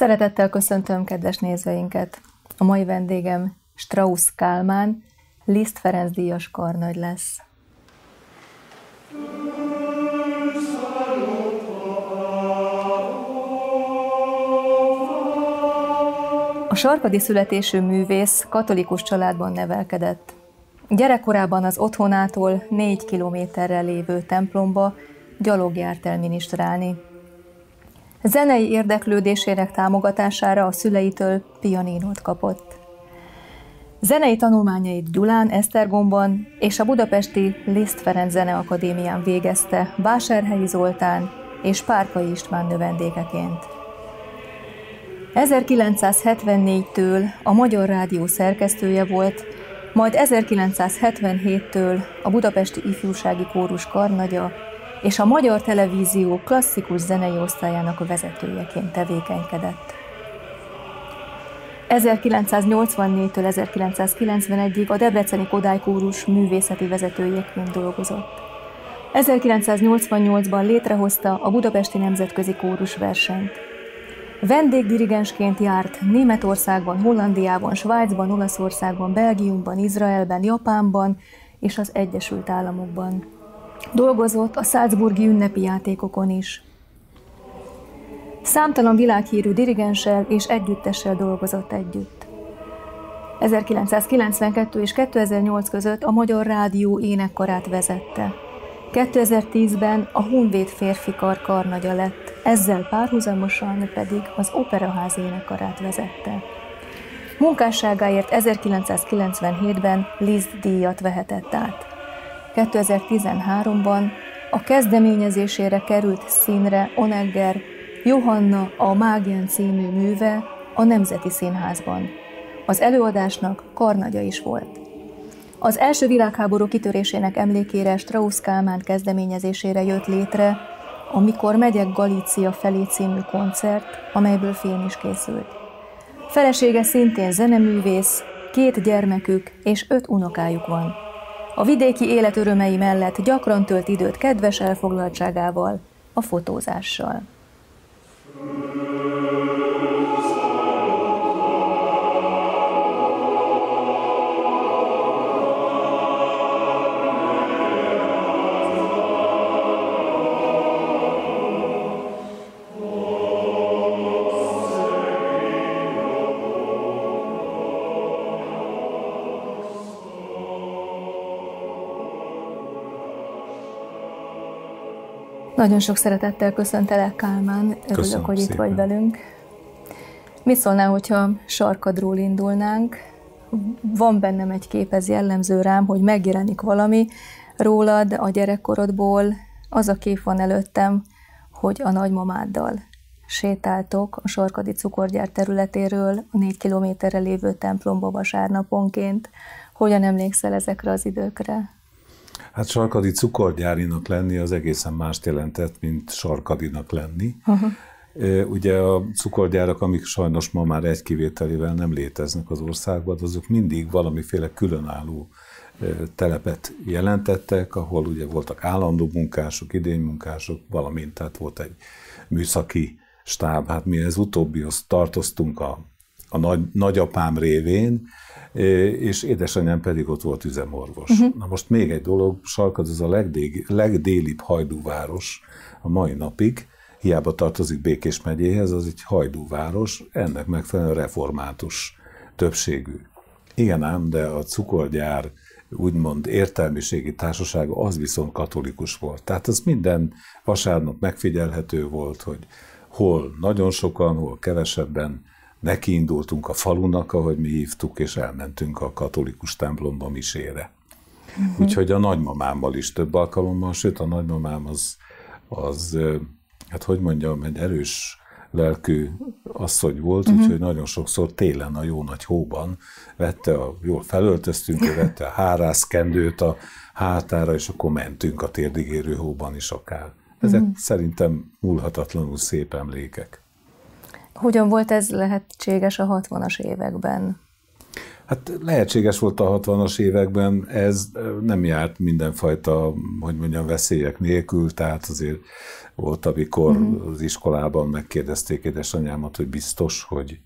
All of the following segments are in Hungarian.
Szeretettel köszöntöm kedves nézőinket! A mai vendégem Strauss Kálmán, Liszt Ferenc díjas karnagy lesz. A sarkadi születésű művész katolikus családban nevelkedett. Gyerekkorában az otthonától négy kilométerre lévő templomba gyalog járt el minisztrálni. Zenei érdeklődésének támogatására a szüleitől pianinót kapott. Zenei tanulmányait Gyulán, Esztergomban és a budapesti Liszt Ferenc Zeneakadémián végezte Vásárhelyi Zoltán és Párkai István növendékeként. 1974-től a Magyar Rádió szerkesztője volt, majd 1977-től a Budapesti Ifjúsági Kórus karnagya és a Magyar Televízió klasszikus zenei osztályának a vezetőjeként tevékenykedett. 1984-től 1991-ig a Debreceni Kodály Kórus művészeti vezetőjeként dolgozott. 1988-ban létrehozta a Budapesti Nemzetközi Kórus versenyt. Vendégdirigensként járt Németországban, Hollandiában, Svájcban, Olaszországban, Belgiumban, Izraelben, Japánban és az Egyesült Államokban. Dolgozott a Salzburgi ünnepi játékokon is. Számtalan világhírű dirigenssel és együttessel dolgozott együtt. 1992 és 2008 között a Magyar Rádió énekkarát vezette. 2010-ben a Honvéd férfikar karnagya lett, ezzel párhuzamosan pedig az Operaház énekkarát vezette. Munkásságáért 1997-ben Liszt díjat vehetett át. 2013-ban a kezdeményezésére került színre Onegger Johanna a Mágian című műve a Nemzeti Színházban. Az előadásnak karnagya is volt. Az első világháború kitörésének emlékére Strauss Kálmán kezdeményezésére jött létre, amikor megyek Galícia felé című koncert, amelyből film is készült. Felesége szintén zeneművész, két gyermekük és öt unokájuk van. A vidéki élet örömei mellett gyakran tölt időt kedves elfoglaltságával, a fotózással. Nagyon sok szeretettel köszöntelek, Kálmán. Örülök, Köszönöm hogy szépen. itt vagy velünk. Mi szólnál, hogyha sarkadról indulnánk? Van bennem egy kép, ez jellemző rám, hogy megjelenik valami rólad a gyerekkorodból. Az a kép van előttem, hogy a nagymamáddal sétáltok a sarkadi cukorgyár területéről a négy kilométerre lévő templomba vasárnaponként. Hogyan emlékszel ezekre az időkre? Hát sarkadi cukorgyárinak lenni az egészen mást jelentett, mint sarkadinak lenni. Uh-huh. Ugye a cukorgyárak, amik sajnos ma már egy kivételével nem léteznek az országban, azok mindig valamiféle különálló telepet jelentettek, ahol ugye voltak állandó munkások, idénymunkások, valamint tehát volt egy műszaki stáb. Hát mi ez utóbbihoz tartoztunk a, a nagy, nagyapám révén, és édesanyám pedig ott volt üzemorvos. Uh-huh. Na most még egy dolog, Sarkad az a legdég, legdélibb hajdúváros a mai napig, hiába tartozik Békés megyéhez, az egy hajdúváros, ennek megfelelően református többségű. Igen ám, de a cukorgyár úgymond értelmiségi társasága az viszont katolikus volt. Tehát az minden vasárnap megfigyelhető volt, hogy hol nagyon sokan, hol kevesebben nekiindultunk a falunak, ahogy mi hívtuk, és elmentünk a katolikus templomba misére. Uh-huh. Úgyhogy a nagymamámmal is több alkalommal, sőt a nagymamám az, az hát hogy mondjam, egy erős lelkű asszony volt, uh-huh. úgyhogy nagyon sokszor télen a jó nagy hóban vette, a, jól felöltöztünk, vette a hárászkendőt a hátára, és akkor mentünk a térdigérő hóban is akár. Ezek uh-huh. szerintem múlhatatlanul szép emlékek. Hogyan volt ez lehetséges a 60-as években? Hát lehetséges volt a 60-as években, ez nem járt mindenfajta, hogy mondjam, veszélyek nélkül, tehát azért volt, amikor uh-huh. az iskolában megkérdezték édesanyámat, hogy biztos, hogy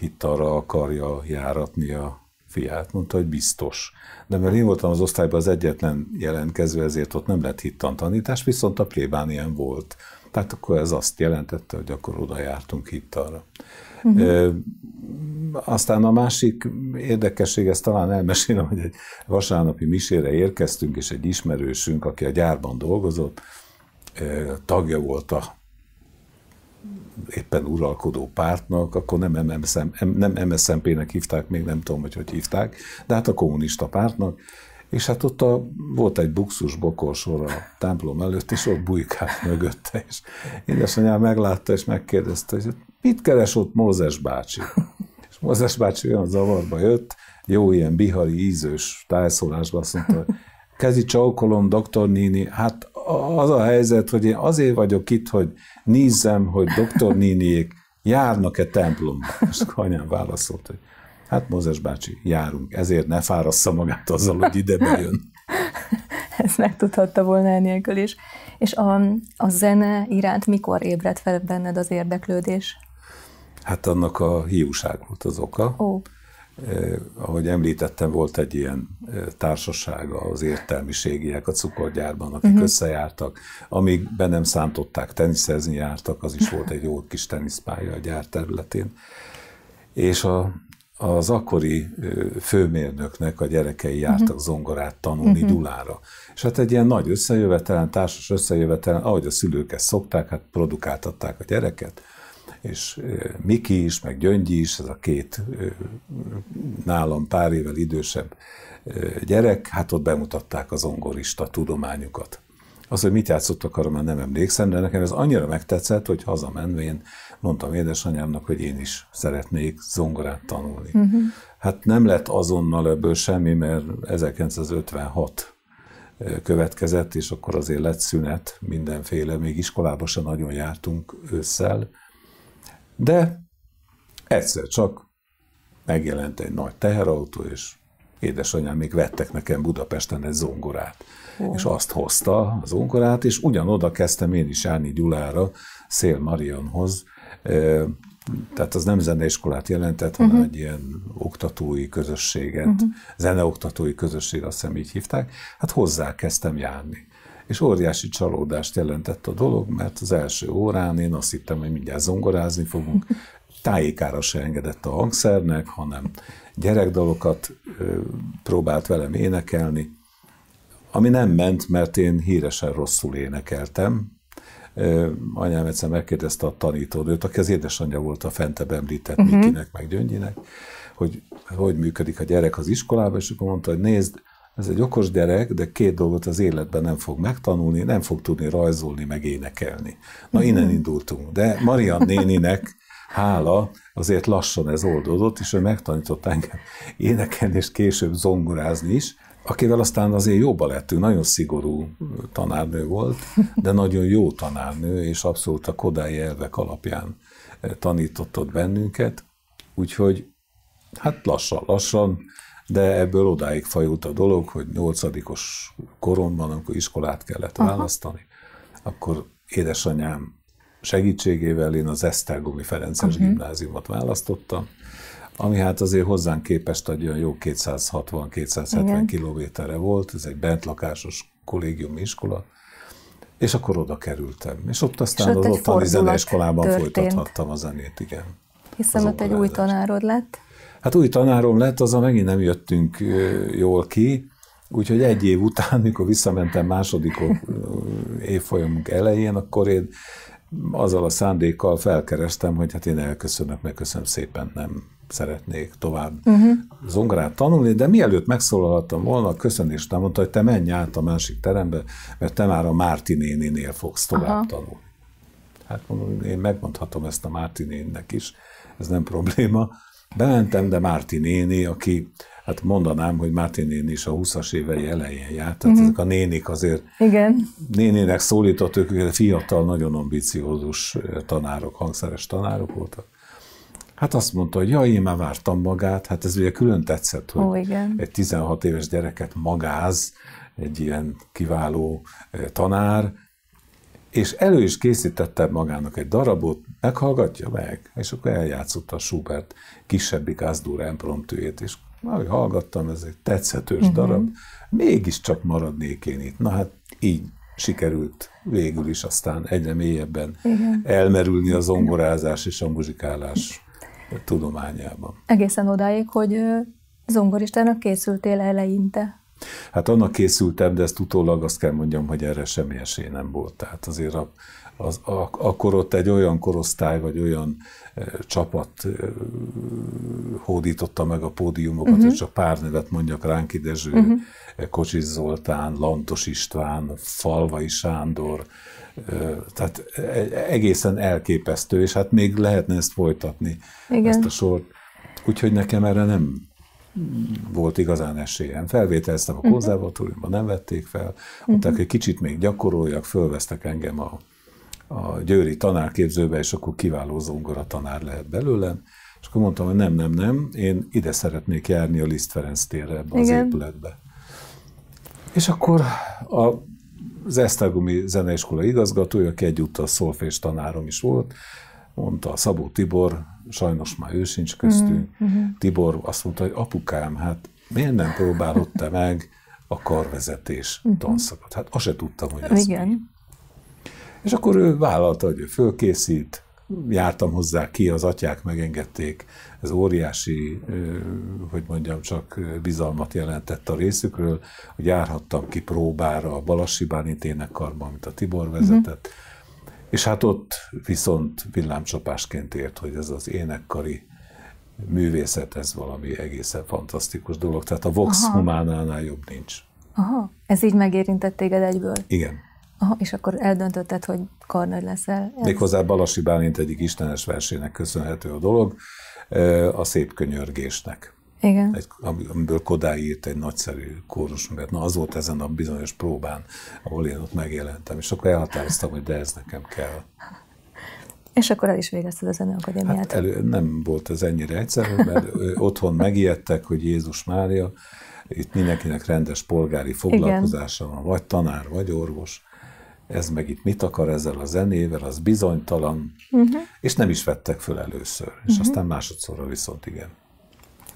hittalra akarja járatni a fiát. Mondta, hogy biztos. De mert én voltam az osztályban az egyetlen jelentkező, ezért ott nem lett hittantanítás, viszont a plébánien volt. Tehát akkor ez azt jelentette, hogy akkor oda jártunk hittalra. Uh-huh. Aztán a másik érdekesség, ezt talán elmesélem, hogy egy vasárnapi misére érkeztünk, és egy ismerősünk, aki a gyárban dolgozott, tagja volt a éppen uralkodó pártnak, akkor nem, MSZM, nem MSZMP-nek hívták, még nem tudom, hogy hogy hívták, de hát a kommunista pártnak, és hát ott a, volt egy buxus bokorsor a templom előtt, és ott bujkált mögötte, és édesanyám meglátta, és megkérdezte, hogy mit keres ott Mózes bácsi? És Mózes bácsi olyan zavarba jött, jó ilyen bihari ízős tájszólásban azt mondta, hogy kezi csaukolom, doktor Nini, hát az a helyzet, hogy én azért vagyok itt, hogy nézzem, hogy doktor Niniék járnak-e templomba. És anyám válaszolt, hogy hát Mózes bácsi, járunk, ezért ne fárassza magát azzal, hogy ide bejön. Ezt megtudhatta volna enélkül is. És a, a zene iránt mikor ébredt fel benned az érdeklődés? Hát annak a hiúság volt az oka. Ó. Eh, ahogy említettem, volt egy ilyen eh, társasága az értelmiségiek a cukorgyárban, akik uh-huh. összejártak. Amíg be nem szántották, teniszezni jártak, az is volt egy jó kis teniszpálya a gyár területén. És a, az akkori főmérnöknek a gyerekei jártak uh-huh. zongorát tanulni uh-huh. Gyulára. És hát egy ilyen nagy összejövetelen, társas összejövetelen, ahogy a szülők ezt szokták, hát produkáltatták a gyereket, és Miki is, meg Gyöngyi is, ez a két nálam pár évvel idősebb gyerek, hát ott bemutatták az zongorista tudományukat. Az, hogy mit játszottak, arra már nem emlékszem, de nekem ez annyira megtetszett, hogy hazamenvén mondtam édesanyámnak, hogy én is szeretnék zongorát tanulni. Uh-huh. Hát nem lett azonnal ebből semmi, mert 1956 következett, és akkor azért lett szünet mindenféle, még iskolába sem nagyon jártunk ősszel, de egyszer csak megjelent egy nagy teherautó, és édesanyám még vettek nekem Budapesten egy zongorát. Oh. És azt hozta a zongorát, és ugyanoda kezdtem én is járni Gyulára, Szél Marianhoz, tehát az nem zeneiskolát jelentett, hanem uh-huh. egy ilyen oktatói közösséget, uh-huh. zeneoktatói közösség, azt hiszem így hívták, hát hozzá kezdtem járni. És óriási csalódást jelentett a dolog, mert az első órán én azt hittem, hogy mindjárt zongorázni fogunk, tájékára se engedett a hangszernek, hanem gyerekdalokat próbált velem énekelni, ami nem ment, mert én híresen rosszul énekeltem, anyám egyszer megkérdezte a tanítónőt, aki az édesanyja volt a fentebb említett uh-huh. Mikinek, meg Gyöngyinek, hogy hogy működik a gyerek az iskolában, és akkor mondta, hogy nézd, ez egy okos gyerek, de két dolgot az életben nem fog megtanulni, nem fog tudni rajzolni, meg énekelni. Na, uh-huh. innen indultunk. De Marian néninek, hála, azért lassan ez oldódott, és ő megtanított engem énekelni, és később zongorázni is, akivel aztán azért jóba lettünk, nagyon szigorú tanárnő volt, de nagyon jó tanárnő, és abszolút a kodái elvek alapján eh, tanított ott bennünket, úgyhogy hát lassan-lassan, de ebből odáig fajult a dolog, hogy nyolcadikos koromban, amikor iskolát kellett Aha. választani, akkor édesanyám segítségével én az Esztergomi Ferences uh-huh. gimnáziumot választottam, ami hát azért hozzánk képest egy olyan jó 260-270 kilométerre volt, ez egy bentlakásos kollégiumi iskola, és akkor oda kerültem. És ott aztán és ott az ottani zeneiskolában folytathattam a zenét, igen. Hiszen ott egy új tanárod lett. Hát új tanárom lett, azon megint nem jöttünk jól ki, úgyhogy egy év után, mikor visszamentem második évfolyamunk elején, akkor én azzal a szándékkal felkerestem, hogy hát én elköszönök, meg köszönöm szépen, nem szeretnék tovább uh-huh. zongorát tanulni, de mielőtt megszólalhattam volna, a köszönést mondta, hogy te menj át a másik terembe, mert te már a Márti néninél fogsz tovább Aha. tanulni. Hát mondom, én megmondhatom ezt a Márti néninek is, ez nem probléma. Bementem, de Márti néni, aki, hát mondanám, hogy Márti néni is a 20-as évei elején járt, tehát uh-huh. ezek a nénik azért Igen. nénének szólított, ők fiatal, nagyon ambiciózus tanárok, hangszeres tanárok voltak Hát azt mondta, hogy ja, én már vártam magát, hát ez ugye külön tetszett, hogy Ó, igen. egy 16 éves gyereket magáz, egy ilyen kiváló tanár, és elő is készítette magának egy darabot, meghallgatja meg, és akkor eljátszotta a Schubert kisebbik Azdur impromptűjét, és ahogy hallgattam, ez egy tetszetős uh-huh. darab, mégiscsak maradnék én itt. Na hát így sikerült végül is aztán egyre mélyebben Igen. elmerülni a zongorázás és a muzsikálás tudományában. Egészen odáig, hogy zongoristának készültél eleinte. Hát annak készültem, de ezt utólag azt kell mondjam, hogy erre semmi esély nem volt. Tehát azért a, az, a, akkor ott egy olyan korosztály, vagy olyan e, csapat e, hódította meg a pódiumokat, uh-huh. hogy csak pár nevet mondjak, Ránki Dezső, uh-huh. Kocsis Zoltán, Lantos István, Falvai Sándor, tehát egészen elképesztő, és hát még lehetne ezt folytatni, Igen. ezt a sort. Úgyhogy nekem erre nem volt igazán esélyem. Felvételeztem a mhm. konzervatóriumban, nem vették fel, mondták, uh-huh. hogy kicsit még gyakoroljak, fölvesztek engem a, a Győri tanárképzőbe, és akkor kiváló zongora tanár lehet belőlem. És akkor mondtam, hogy nem, nem, nem, én ide szeretnék járni a Liszt Ferenc térre ebbe az épületbe. És akkor a, az Esztergomi Zeneiskola igazgatója, aki egyúttal szolfés tanárom is volt, mondta Szabó Tibor, sajnos már ő sincs köztünk, uh-huh. Tibor azt mondta, hogy apukám, hát miért nem próbálod te meg a karvezetés uh-huh. tanszakot? Hát azt se tudtam, hogy ez Igen. mi. És akkor ő vállalta, hogy ő fölkészít, jártam hozzá ki, az atyák megengedték, ez óriási, hogy mondjam, csak bizalmat jelentett a részükről, hogy járhattam ki próbára a Balassi Bánit énekkarban, amit a Tibor vezetett, uh-huh és hát ott viszont villámcsapásként ért, hogy ez az énekkari művészet, ez valami egészen fantasztikus dolog. Tehát a Vox Aha. Humánánál jobb nincs. Aha, ez így megérintett téged egyből? Igen. Aha, és akkor eldöntötted, hogy karnagy leszel. Ez... Méghozzá Balasi Bálint egyik istenes versének köszönhető a dolog, a szép könyörgésnek. Igen. Egy, amiből Kodály írt egy nagyszerű kórusművet. Na, az volt ezen a bizonyos próbán, ahol én ott megjelentem, és akkor elhatároztam, hogy de ez nekem kell. És akkor el is végezted a zeneakadémiát. Hát elő, nem volt ez ennyire egyszerű, mert otthon megijedtek, hogy Jézus Mária, itt mindenkinek rendes polgári foglalkozása van, vagy tanár, vagy orvos, ez meg itt mit akar ezzel a zenével, az bizonytalan, uh-huh. és nem is vettek föl először, és uh-huh. aztán másodszorra viszont igen.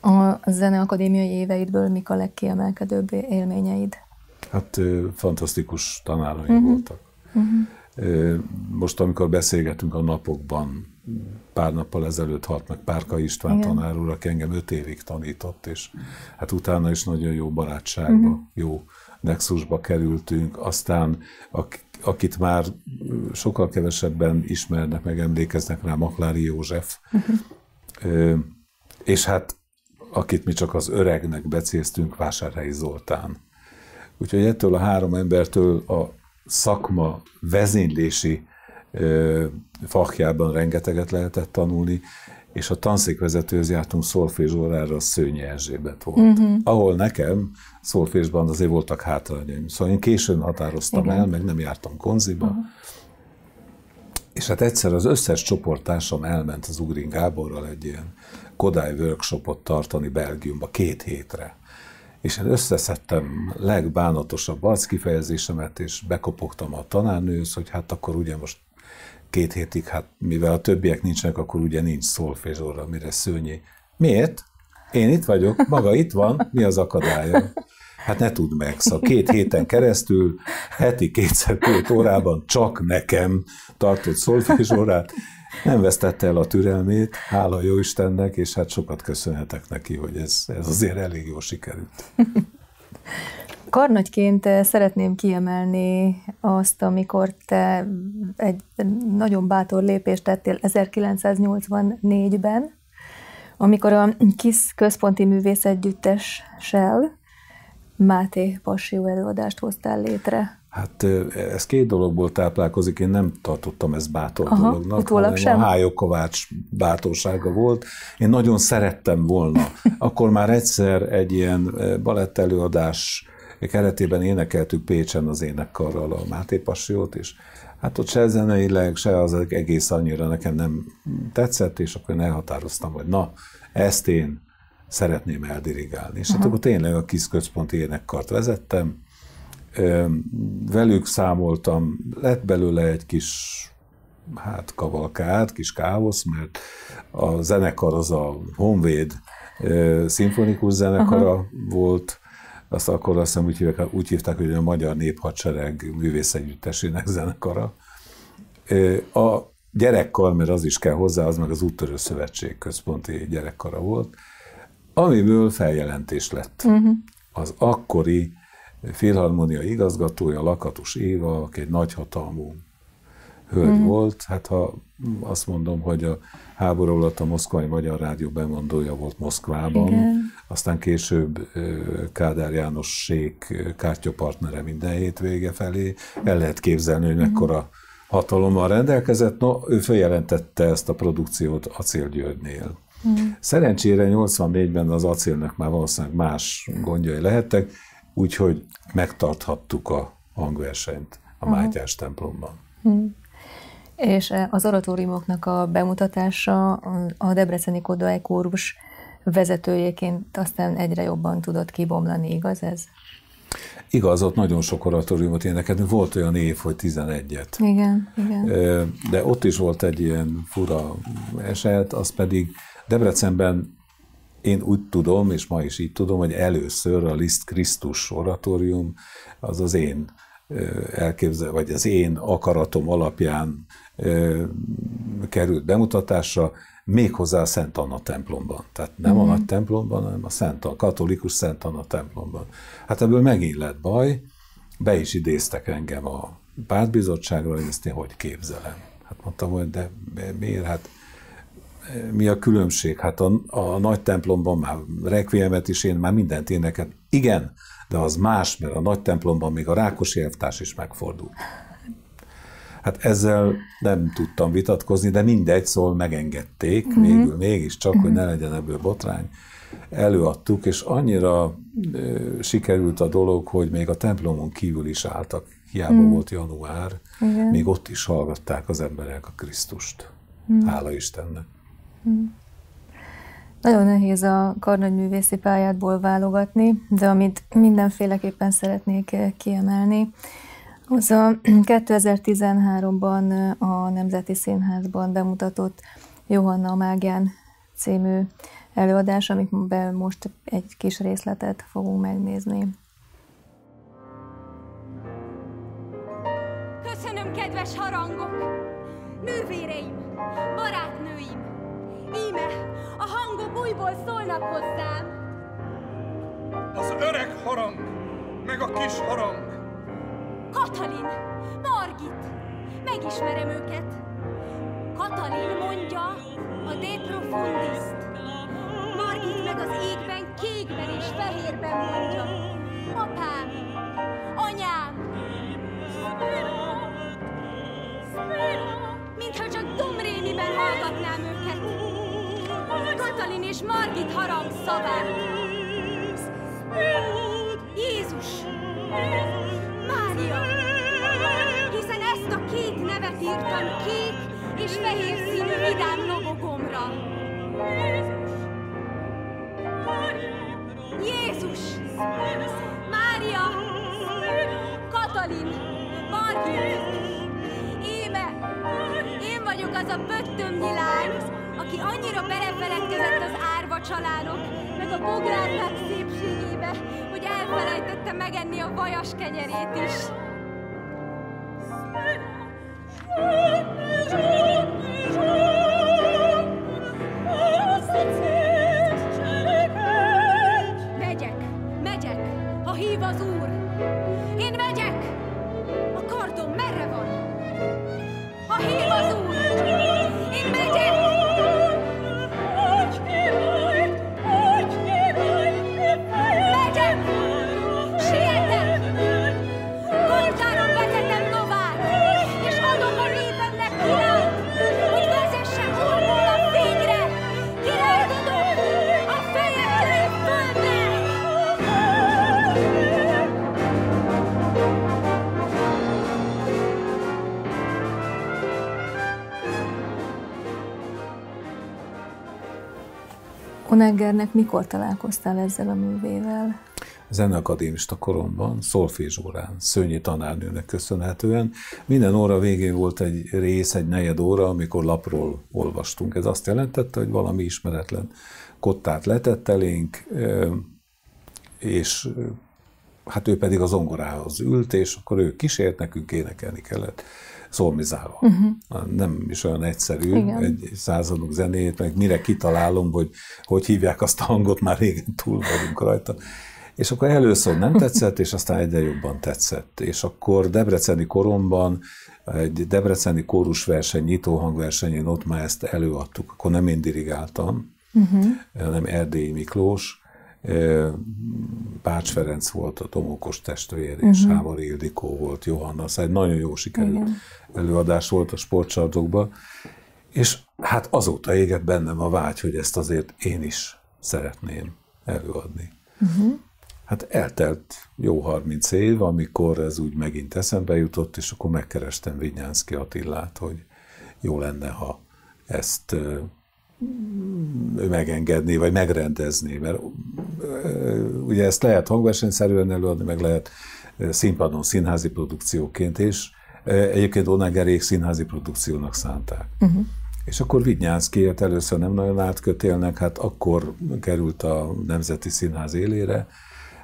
A zeneakadémiai éveidből mik a legkiemelkedőbb élményeid? Hát fantasztikus tanáraim uh-huh. voltak. Uh-huh. Most, amikor beszélgetünk a napokban, pár nappal ezelőtt halt meg Párka István Igen. tanár úr, aki engem öt évig tanított, és hát utána is nagyon jó barátságba, uh-huh. jó nexusba kerültünk, aztán akit már sokkal kevesebben ismernek, meg emlékeznek rá, Maklári József, uh-huh. és hát akit mi csak az öregnek becéztünk, Vásárhelyi Zoltán. Úgyhogy ettől a három embertől a szakma vezénylési ö, fakjában rengeteget lehetett tanulni, és a tanszékvezetőhöz jártunk szolfézsórára, Szőnyi Erzsébet volt. Uh-huh. Ahol nekem szolfésban azért voltak hátrányaim. Szóval én későn határoztam Igen. el, meg nem jártam konziba. Uh-huh. És hát egyszer az összes csoporttársam elment az Ugrin Gáborral egy ilyen Kodály workshopot tartani Belgiumba két hétre. És én összeszedtem legbánatosabb arckifejezésemet, és bekopogtam a tanárnőhöz, hogy hát akkor ugye most két hétig, hát mivel a többiek nincsenek, akkor ugye nincs szolfézsóra, mire szőnyi. Miért? Én itt vagyok, maga itt van, mi az akadálya? Hát ne tudd meg, szóval két héten keresztül, heti kétszer két órában csak nekem tartott szolfézsórát, nem vesztette el a türelmét, hála jó Istennek, és hát sokat köszönhetek neki, hogy ez, ez azért elég jól sikerült. Karnagyként eh, szeretném kiemelni azt, amikor te egy nagyon bátor lépést tettél 1984-ben, amikor a KISZ központi művészegyüttessel Máté Passió előadást hoztál létre. Hát ez két dologból táplálkozik, én nem tartottam ezt bátor Aha, dolognak, hanem sem. a Hályok Kovács bátorsága volt. Én nagyon szerettem volna. Akkor már egyszer egy ilyen balett előadás keretében énekeltük Pécsen az énekkarral a Máté Passiót, és hát ott se zeneileg, se az egész annyira nekem nem tetszett, és akkor elhatároztam, hogy na, ezt én szeretném eldirigálni. És hát akkor tényleg a kis központi énekkart vezettem, velük számoltam, lett belőle egy kis hát kavalkád, kis káosz, mert a zenekar az a Honvéd szimfonikus zenekara Aha. volt, azt akkor azt hiszem úgy, hívják, úgy hívták, hogy a Magyar Néphadsereg művészegyüttesének zenekara. A gyerekkar, mert az is kell hozzá, az meg az Úttörő Szövetség központi gyerekkara volt, amiből feljelentés lett. Uh-huh. Az akkori filharmonia igazgatója, Lakatus Éva, aki egy nagyhatalmú hölgy uh-huh. volt, hát ha azt mondom, hogy a háború alatt a Moszkvai Magyar Rádió bemondója volt Moszkvában, Igen. aztán később Kádár János Sék kártyapartnere minden hétvége felé. El lehet képzelni, hogy mekkora hatalommal rendelkezett. No, ő feljelentette ezt a produkciót Acél Györgynél. Hmm. Szerencsére 84-ben az acélnek már valószínűleg más gondjai lehettek, úgyhogy megtarthattuk a hangversenyt a Mátyás templomban. Hmm. És eh, az oratóriumoknak a bemutatása a Debreceni Kodály kórus vezetőjeként aztán egyre jobban tudott kibomlani, igaz ez? Igaz, ott nagyon sok oratóriumot énekeltünk, volt olyan év, hogy 11-et. Igen, igen. De ott is volt egy ilyen fura eset, az pedig Debrecenben én úgy tudom, és ma is így tudom, hogy először a Liszt Krisztus oratórium az az én elképzel, vagy az én akaratom alapján került bemutatásra, méghozzá a Szent Anna templomban. Tehát nem mm. a mhm. nagy templomban, hanem a Szent Anna, katolikus Szent Anna templomban. Hát ebből megint lett baj, be is idéztek engem a pártbizottságra, hogy ezt én hogy képzelem. Hát mondtam, hogy de miért? Hát mi a különbség? Hát a, a nagy templomban már rekviemet is én már mindent éneket. Igen, de az más, mert a nagy templomban még a Rákosi elvtárs is megfordult. Hát ezzel nem tudtam vitatkozni, de mindegy, szóval megengedték, uh-huh. Mhm. végül mégiscsak, uh-huh. hogy ne legyen ebből botrány. Előadtuk, és annyira ö, sikerült a dolog, hogy még a templomon kívül is álltak, hiába uh-huh. volt január, Igen. még ott is hallgatták az emberek a Krisztust. Uh-huh. Hála Istennek. Uh-huh. Nagyon nehéz a karnagyművészi pályátból válogatni, de amit mindenféleképpen szeretnék kiemelni, az a 2013-ban a Nemzeti Színházban bemutatott Johanna Mágián című előadás, amikben most egy kis részletet fogunk megnézni. Köszönöm, kedves harangok! Nővéreim, barátnőim! Íme, a hangok újból szólnak hozzám! Az öreg harang, meg a kis harang, Katalin, Margit, megismerem őket. Katalin mondja a De Profundist. Margit meg az égben, kékben és fehérben mondja. Apám, anyám. Mintha csak Domrémiben hallgatnám őket. Katalin és Margit harang szavát. Jézus! Mária! Nevet írtam kék és fehér színű vidám lobogomra. Jézus! Mária! Katalin! Margit! Éme! Én vagyok az a pöttömnyi lány, aki annyira belefeledkezett az árva családok, meg a bográrdák szépségébe, hogy elfelejtette megenni a vajas kenyerét is. Megyek, Honeggernek mikor találkoztál ezzel a művével? Zeneakadémista koromban, szolfézsórán, Szőnyi tanárnőnek köszönhetően. Minden óra végén volt egy rész, egy negyed óra, amikor lapról olvastunk. Ez azt jelentette, hogy valami ismeretlen kottát letett elénk, és hát ő pedig az zongorához ült, és akkor ő kísért, nekünk énekelni kellett szormizálva. Uh-huh. Nem is olyan egyszerű Igen. egy századok zenét, meg mire kitalálom, hogy hogy hívják azt a hangot, már régen túl vagyunk rajta. És akkor először nem tetszett, és aztán egyre jobban tetszett. És akkor Debreceni koromban egy Debreceni kórusverseny, nyitó hangversenyén ott már ezt előadtuk. Akkor nem én dirigáltam, uh-huh. hanem Erdélyi Miklós, Bács Ferenc volt a Tomókos testvér, uh-huh. és Hámar Ildikó volt, Johanna, szóval egy nagyon jó sikerült Igen. előadás volt a sportcsartokban, és hát azóta égett bennem a vágy, hogy ezt azért én is szeretném előadni. Uh-huh. Hát eltelt jó 30 év, amikor ez úgy megint eszembe jutott, és akkor megkerestem Vinyánszki Attillát, hogy jó lenne, ha ezt megengedni, vagy megrendezni, mert ugye ezt lehet hangversenyszerűen előadni, meg lehet színpadon, színházi produkcióként is. Egyébként Onagerék színházi produkciónak szánták. Uh-huh. És akkor Vidnyánszkiért először nem nagyon átkötélnek, hát akkor került a Nemzeti Színház élére,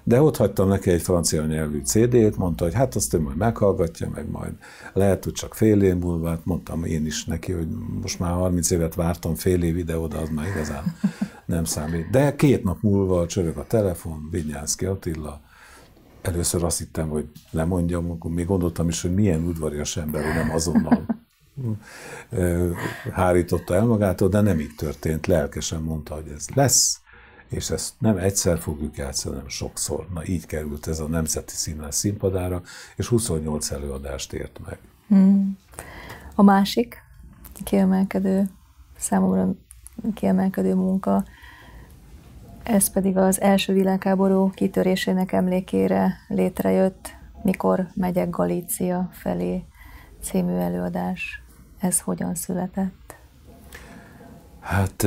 de ott hagytam neki egy francia nyelvű CD-t, mondta, hogy hát azt ő majd meghallgatja, meg majd lehet, hogy csak fél év múlva, hát mondtam én is neki, hogy most már 30 évet vártam, fél év ide oda, az már igazán nem számít. De két nap múlva csörög a telefon, Vinyánszki Attila, először azt hittem, hogy lemondjam, akkor még gondoltam is, hogy milyen udvarias ember, hogy nem azonnal hárította el magától, de nem így történt. Lelkesen mondta, hogy ez lesz, és ezt nem egyszer fogjuk játszani, hanem sokszor. Na így került ez a Nemzeti Színház színpadára, és 28 előadást ért meg. Hmm. A másik kiemelkedő, számomra kiemelkedő munka, ez pedig az első világháború kitörésének emlékére létrejött, mikor megyek Galícia felé című előadás. Ez hogyan született? Hát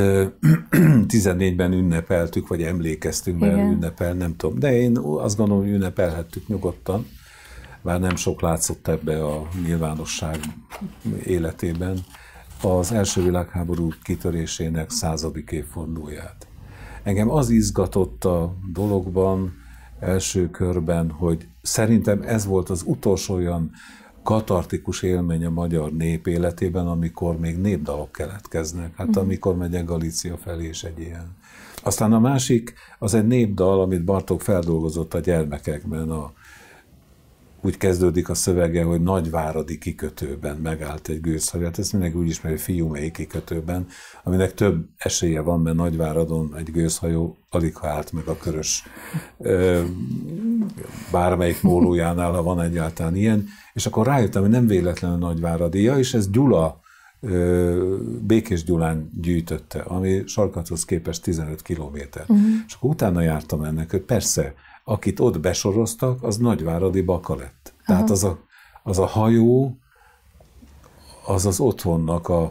14-ben ünnepeltük, vagy emlékeztünk, mert Igen. ünnepel, nem tudom. De én azt gondolom, hogy ünnepelhettük nyugodtan, bár nem sok látszott ebbe a nyilvánosság életében, az első világháború kitörésének századik évfordulóját. Engem az izgatott a dologban első körben, hogy szerintem ez volt az utolsó olyan katartikus élmény a magyar nép életében, amikor még népdalok keletkeznek. Hát uh-huh. amikor megyek Galícia felé, és egy ilyen. Aztán a másik, az egy népdal, amit Bartók feldolgozott a gyermekekben, a úgy kezdődik a szövege, hogy Nagyváradi kikötőben megállt egy gőzhajó. Hát ezt mindenki úgy ismeri, fiú melyik kikötőben, aminek több esélye van, mert Nagyváradon egy gőzhajó alig ha állt meg a körös ö, bármelyik mólójánál, ha van egyáltalán ilyen, és akkor rájöttem, hogy nem véletlenül Nagyváradia, és ez Gyula, Békés Gyulán gyűjtötte, ami sarkathoz képest 15 kilométer. Uh-huh. És akkor utána jártam ennek, hogy persze, akit ott besoroztak, az Nagyváradi Baka lett. Aha. Tehát az a, az a hajó, az az otthonnak a,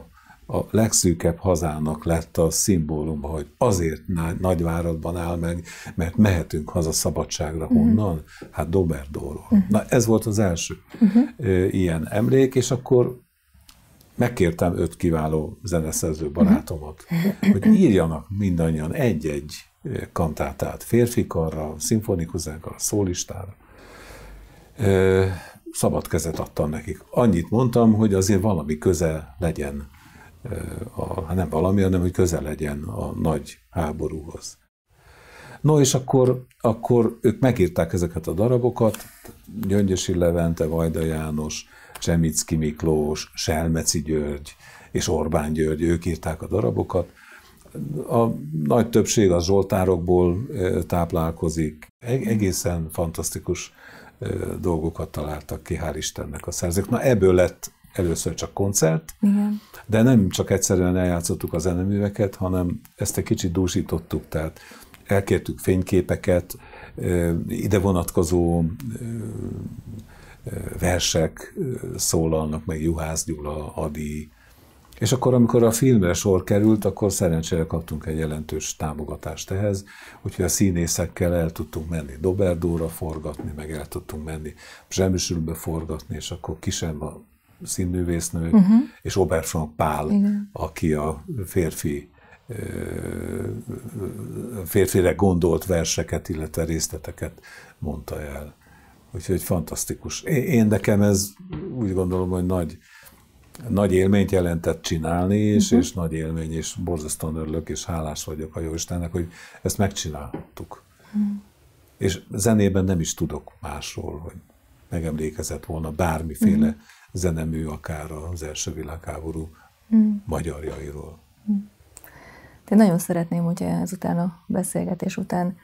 a legszűkebb hazának lett a szimbóluma, hogy azért Nagyváradban áll meg, mert mehetünk haza szabadságra uh-huh. honnan? Hát Doberdóról. Uh-huh. Na ez volt az első uh-huh. ilyen emlék, és akkor megkértem öt kiváló zeneszerző barátomat, uh-huh. hogy írjanak mindannyian egy-egy kantátát, férfikarra, szimfonikus zenekarra, szólistára. Szabad kezet adtam nekik. Annyit mondtam, hogy azért valami köze legyen, a, hát nem valami, hanem hogy köze legyen a nagy háborúhoz. No, és akkor, akkor ők megírták ezeket a darabokat, Gyöngyösi Levente, Vajda János, Semicki Miklós, Selmeci György és Orbán György, ők írták a darabokat, a nagy többség az zsoltárokból táplálkozik. Egészen fantasztikus dolgokat találtak ki, hál' Istennek a szerzők. Na ebből lett először csak koncert, Igen. de nem csak egyszerűen eljátszottuk a zeneműveket, hanem ezt egy kicsit dúsítottuk, tehát elkértük fényképeket, ide vonatkozó versek szólalnak meg Juhász Gyula, Adi, És akkor, amikor a filmre sor került, akkor szerencsére kaptunk egy jelentős támogatást ehhez, úgyhogy a színészekkel el tudtunk menni Doberdóra forgatni, meg el tudtunk menni Zsemisülbe forgatni, és akkor Kisem a színművésznő, uh-huh. és Oberfrank Pál, Igen. aki a férfi férfire gondolt verseket, illetve részleteket mondta el. Úgyhogy fantasztikus. Én nekem ez úgy gondolom, hogy nagy, nagy élményt jelentett csinálni, és, uh-huh. és nagy élmény, és borzasztóan örülök, és hálás vagyok a Jóistennek, hogy ezt megcsináltuk. Uh-huh. És zenében nem is tudok másról, hogy megemlékezett volna bármiféle uh-huh. zenemű, akár az első világháború uh-huh. magyarjairól. Uh-huh. Én nagyon szeretném, hogyha ezután a beszélgetés után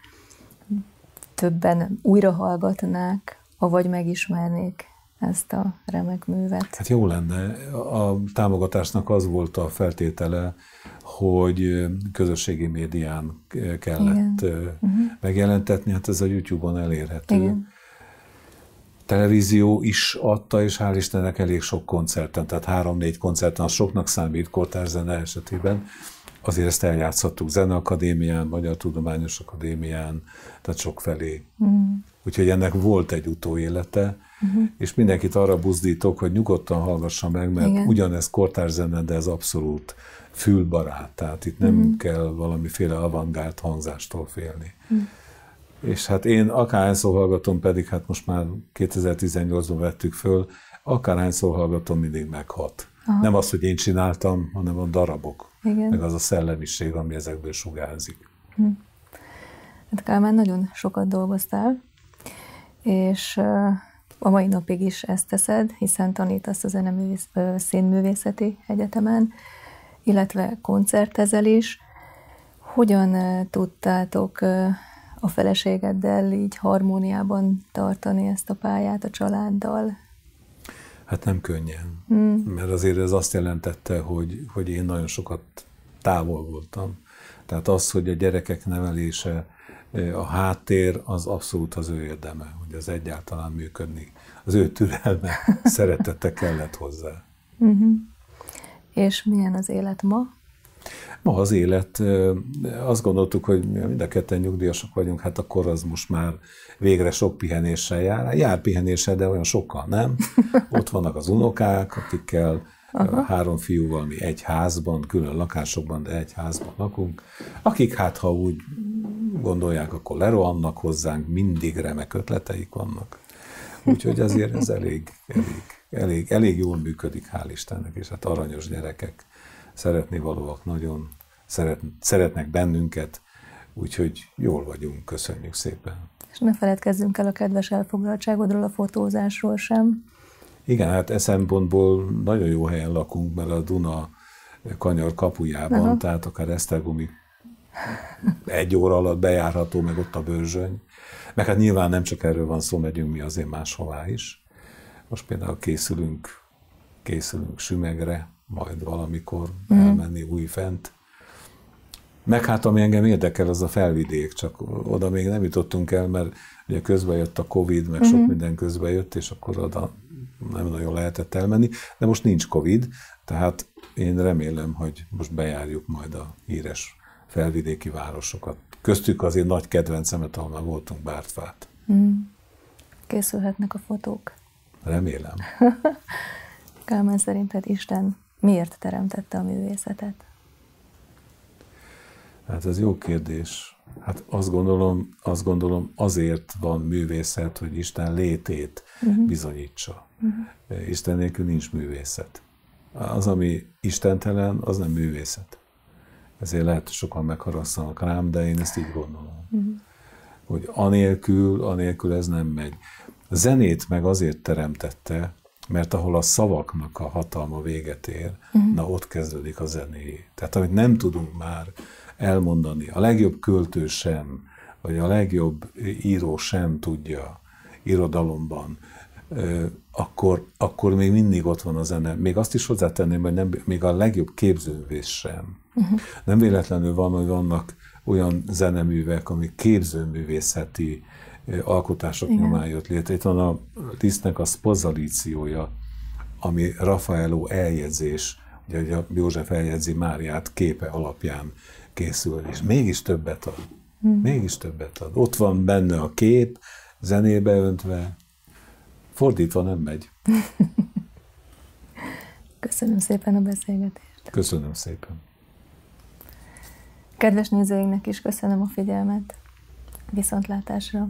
többen újra hallgatnák, avagy megismernék ezt a remek művet. Hát jó lenne. A támogatásnak az volt a feltétele, hogy közösségi médián kellett Igen. megjelentetni, hát ez a YouTube-on elérhető. Igen. Televízió is adta, és hál' Istennek elég sok koncerten, tehát három-négy koncerten, az soknak számít kortárzene esetében, azért ezt eljátszhattuk Zeneakadémián, Magyar Tudományos Akadémián, tehát sok felé. Mm. Úgyhogy ennek volt egy utóélete, uh-huh. és mindenkit arra buzdítok, hogy nyugodtan hallgassa meg, mert Igen. ugyanez kortárs zene, de ez abszolút fülbarát, tehát itt nem uh-huh. kell valamiféle avantgárd hangzástól félni. Uh-huh. És hát én akárhányszor hallgatom, pedig hát most már 2018-ban vettük föl, akárhányszor hallgatom, mindig meghat. Aha. Nem az, hogy én csináltam, hanem a darabok, Igen. meg az a szellemiség, ami ezekből sugárzik. Hm. Hát Kálmán, nagyon sokat dolgoztál, és a mai napig is ezt teszed, hiszen tanítasz a Zeneművész, Színművészeti Egyetemen, illetve koncertezel is. Hogyan tudtátok a feleségeddel így harmóniában tartani ezt a pályát a családdal? Hát nem könnyen, hmm. mert azért ez azt jelentette, hogy, hogy én nagyon sokat távol voltam. Tehát az, hogy a gyerekek nevelése, a háttér, az abszolút az ő érdeme, hogy az egyáltalán működni. Az ő türelme, szeretete kellett hozzá. Uh-huh. És milyen az élet ma? Ma az élet, azt gondoltuk, hogy mind a ketten nyugdíjasok vagyunk, hát akkor az most már végre sok pihenéssel jár. Jár pihenéssel, de olyan sokkal nem. Ott vannak az unokák, akikkel Aha. három fiúval mi egy házban, külön lakásokban, de egy házban lakunk, akik hát, ha úgy gondolják, akkor lerohannak hozzánk, mindig remek ötleteik vannak. Úgyhogy azért ez elég, elég, elég, elég jól működik, hál' Istennek, és hát aranyos gyerekek szeretni valóak nagyon, szeret, szeretnek bennünket, úgyhogy jól vagyunk, köszönjük szépen. És ne feledkezzünk el a kedves elfoglaltságodról, a fotózásról sem. Igen, hát e szempontból nagyon jó helyen lakunk, mert a Duna kanyar kapujában, Aha. tehát akár Esztergomi egy óra alatt bejárható, meg ott a bőrzsöny. Meg hát nyilván nem csak erről van szó, megyünk mi azért máshová is. Most például készülünk, készülünk Sümegre, majd valamikor mm. elmenni újfent. Meg hát ami engem érdekel, az a felvidék, csak oda még nem jutottunk el, mert ugye közben jött a Covid, meg sok minden közben jött, és akkor oda nem nagyon lehetett elmenni, de most nincs Covid, tehát én remélem, hogy most bejárjuk majd a híres felvidéki városokat. Köztük azért nagy kedvencemet, ahol már voltunk Bártfát. Mm. Készülhetnek a fotók. Remélem. Kálmán szerinted Isten miért teremtette a művészetet? Hát ez jó kérdés. Hát azt gondolom, azt gondolom azért van művészet, hogy Isten létét uh-huh. bizonyítsa. Uh-huh. Isten nélkül nincs művészet. Az, ami istentelen, az nem művészet. Ezért lehet, hogy sokan megharasszanak rám, de én ezt így gondolom. Uh-huh. Hogy anélkül, anélkül ez nem megy. A zenét meg azért teremtette, mert ahol a szavaknak a hatalma véget ér, uh-huh. na ott kezdődik a zené. Tehát amit nem tudunk már elmondani, a legjobb költő sem, vagy a legjobb író sem tudja irodalomban, akkor, akkor még mindig ott van a zene. Még azt is hozzátenném, hogy nem, még a legjobb képzőművész sem. Uh-huh. Nem véletlenül van, hogy vannak olyan zeneművek, amik képzőművészeti alkotások Igen. nyomán jött létre. Itt van a Lisztnek a spozalíciója, ami Raffaello eljegyzés, hogy a József eljegyzi Máriát képe alapján készül, és mégis többet ad. Hmm. Mégis többet ad. Ott van benne a kép, zenébe öntve, fordítva nem megy. Köszönöm szépen a beszélgetést. Köszönöm szépen. Kedves nézőinknek is köszönöm a figyelmet. Viszontlátásra!